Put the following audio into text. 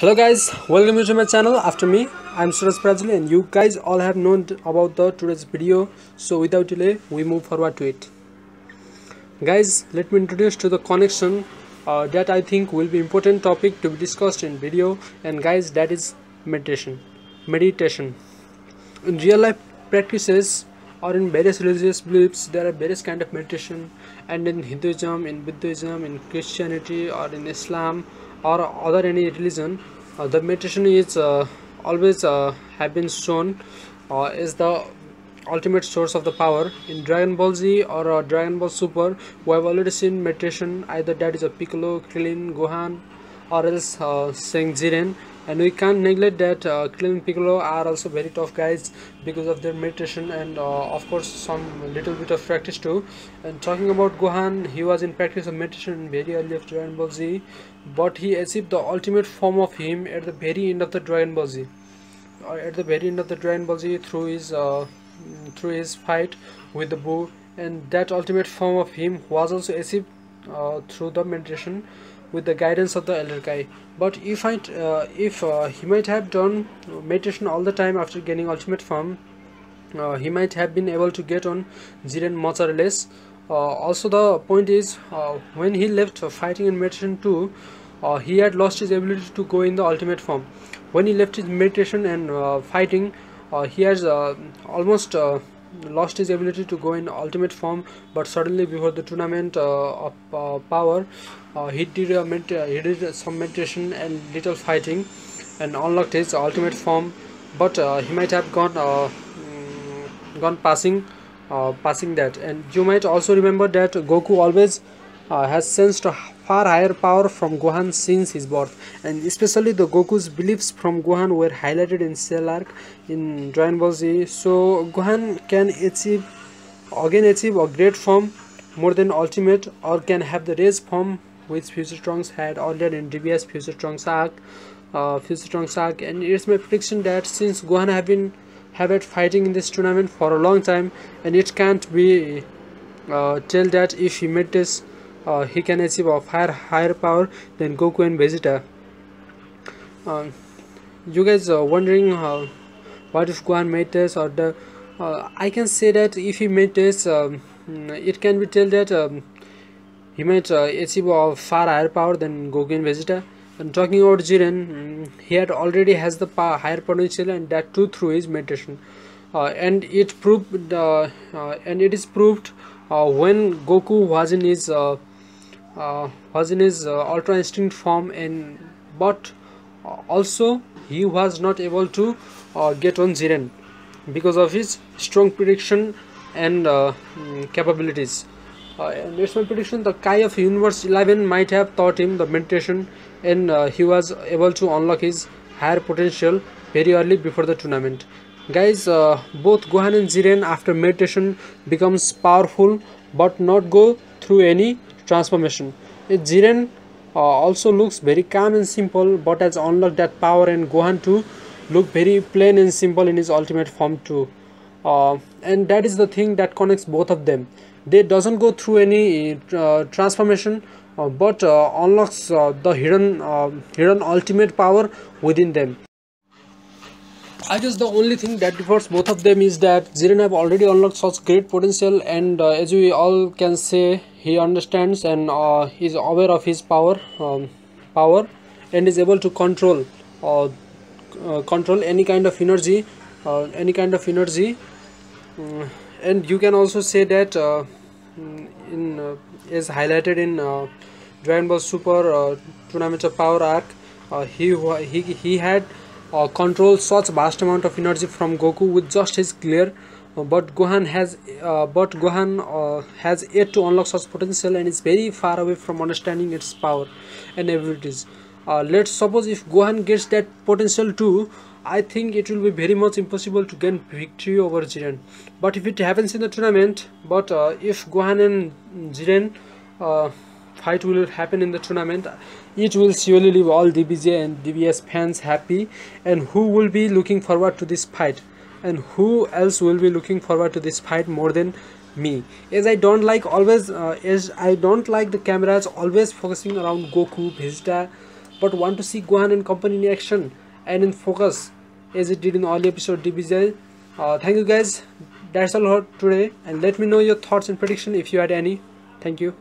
Hello guys, welcome to my channel. After me, I'm Suraj Prajali and you guys all have known about the today's video. So without delay, we move forward to it. Guys, let me introduce to the connection uh, that I think will be important topic to be discussed in video and guys that is meditation. Meditation. In real life practices or in various religious beliefs there are various kind of meditation and in Hinduism, in Buddhism, in Christianity or in Islam or other any religion uh, the meditation is uh, always uh, have been shown uh, is the ultimate source of the power. In dragon ball z or uh, dragon ball super we have already seen meditation either that is a piccolo krillin gohan or else uh, saying jiren and we can't neglect that uh, Krillin Piccolo are also very tough guys because of their meditation and uh, of course some little bit of practice too. And talking about Gohan he was in practice of meditation very early of Dragon Ball Z but he achieved the ultimate form of him at the very end of the Dragon Ball Z. Uh, at the very end of the Dragon Ball Z through his uh, through his fight with the Buu. And that ultimate form of him was also achieved uh, through the meditation with the guidance of the elder kai but if I uh, if uh, he might have done meditation all the time after gaining ultimate form uh, he might have been able to get on Jiren much or less uh, also the point is uh, when he left fighting and meditation too uh, he had lost his ability to go in the ultimate form. When he left his meditation and fighting he has almost lost his ability to go in ultimate form but suddenly before the tournament uh, of uh, power uh, he did he did some meditation and little fighting and unlocked his ultimate form. But he might have gone mm, gone passing passing that. And you might also remember that Goku always has sensed far higher power from Gohan since his birth. And especially the Goku's beliefs from Gohan were highlighted in Cell arc in Dragon Ball Z. So Gohan can achieve again achieve a great form more than ultimate or can have the raised form which Future Trunks had earlier in DBS Future Trunks arc uh, Future Trunks arc. And it's my prediction that since Gohan have been have it fighting in this tournament for a long time and it can't be uh, tell that if he made this uh, he can achieve a higher higher power than Goku and Vegeta. Um, you guys are wondering uh, what if Gohan made this or the uh, I can say that if he made this um, it can be told that um, he might uh, achieve a far higher power than Goku and Vegeta and talking about Jiren mm, he had already has the power, higher potential and that too through his meditation uh, and it proved uh, and it is proved when Goku was in his uh, was in his uh, ultra instinct form and but uh, also he was not able to get on Jiren because of his strong prediction and mm, capabilities. Uh, it's my prediction the Kai of Universe 11 might have taught him the meditation and uh, he was able to unlock his higher potential very early before the tournament. Guys uh, both Gohan and Jiren after meditation becomes powerful but not go through any transformation. Jiren uh, also looks very calm and simple but has unlocked that power and Gohan too look very plain and simple in his ultimate form too. Uh, and that is the thing that connects both of them. They doesn't go through any uh, transformation uh, but uh, unlocks uh, the hidden hidden ultimate power within them. I guess the only thing that differs both of them is that Jiren have already unlocked such great potential and uh, as we all can say he understands and uh, is aware of his power um, power and is able to control uh, uh control any kind of energy uh, any kind of energy. Mm, and you can also say that uh, in is highlighted in Dragon Ball Super Tournament of Power arc he he he had uh, control such vast amount of energy from Goku with just his uh, but Gohan has uh, but Gohan uh, has yet to unlock such potential and is very far away from understanding its power and abilities. Uh, let's suppose if Gohan gets that potential too I think it will be very much impossible to gain victory over Jiren. But if it happens in the tournament but uh, if Gohan and Jiren fight will happen in the tournament it will surely leave all DBZ and DBS fans happy. And who will be looking forward to this fight and who else will be looking forward to this fight more than me as I don't like always uh, as I don't like the cameras always focusing around Goku Vegeta but want to see Gohan and company in action and in focus as it did in early episode DBZ. Uh, thank you guys. That's all for today and let me know your thoughts and prediction if you had any. Thank you.